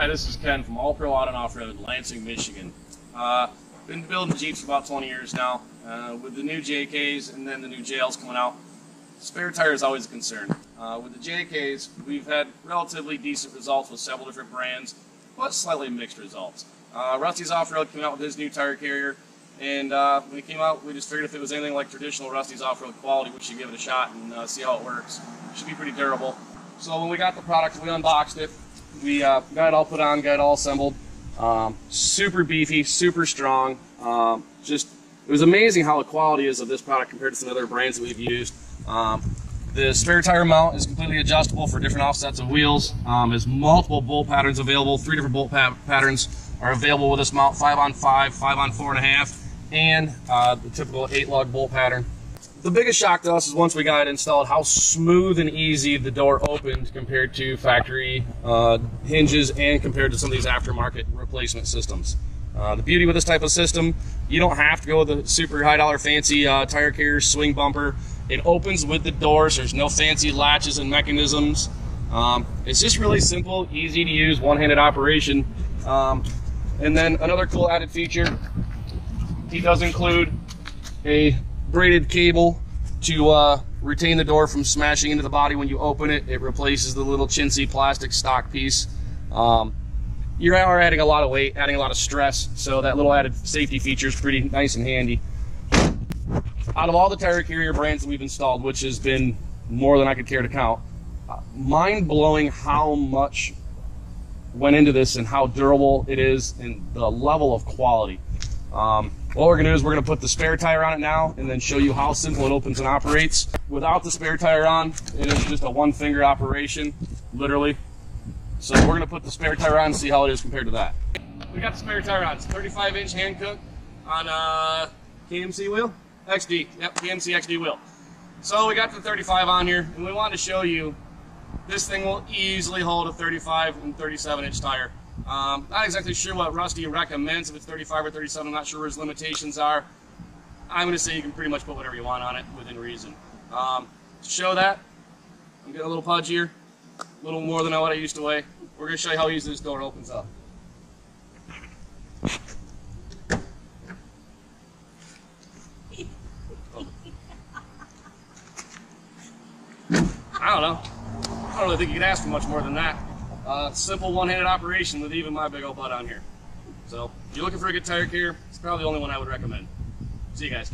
this is Ken from All Pro Auto and Off Road, Lansing, Michigan. Uh, been building Jeeps for about 20 years now. Uh, with the new JKs and then the new JLs coming out, spare tire is always a concern. Uh, with the JKs, we've had relatively decent results with several different brands, but slightly mixed results. Uh, Rusty's Off Road came out with his new tire carrier, and uh, when it came out, we just figured if it was anything like traditional Rusty's Off Road quality, we should give it a shot and uh, see how it works. It should be pretty durable. So when we got the product, we unboxed it. We uh, got it all put on, got it all assembled. Um, super beefy, super strong. Um, just it was amazing how the quality is of this product compared to some other brands that we've used. Um, the spare tire mount is completely adjustable for different offsets of wheels. Um, there's multiple bolt patterns available. Three different bolt pa patterns are available with this mount: five on five, five on four and a half, and uh, the typical eight lug bolt pattern. The biggest shock to us is once we got it installed, how smooth and easy the door opened compared to factory uh, hinges and compared to some of these aftermarket replacement systems. Uh, the beauty with this type of system, you don't have to go with a super high dollar fancy uh, tire carrier swing bumper. It opens with the doors. There's no fancy latches and mechanisms. Um, it's just really simple, easy to use, one-handed operation. Um, and then another cool added feature, he does include a braided cable to uh, retain the door from smashing into the body when you open it. It replaces the little chintzy plastic stock piece. Um, you are adding a lot of weight, adding a lot of stress, so that little added safety feature is pretty nice and handy. Out of all the tire carrier brands that we've installed, which has been more than I could care to count, uh, mind blowing how much went into this and how durable it is and the level of quality. Um, what we're to do is we're to put the spare tire on it now and then show you how simple it opens and operates. Without the spare tire on, it is just a one finger operation, literally. So we're to put the spare tire on and see how it is compared to that. We got the spare tire on. It's 35 inch Hankook on a KMC wheel. XD, yep, KMC XD wheel. So we got the 35 on here and we wanted to show you this thing will easily hold a 35 and 37 inch tire. Um, not exactly sure what Rusty recommends, if it's 35 or 37, I'm not sure where his limitations are. I'm going to say you can pretty much put whatever you want on it within reason. Um, to show that, I'm getting a little pudge here, a little more than I what I used to weigh. We're going to show you how easy this door opens up. I don't know. I don't really think you could ask for much more than that. Uh, simple one-handed operation with even my big old butt on here. So if you're looking for a good tire care, it's probably the only one I would recommend. See you guys.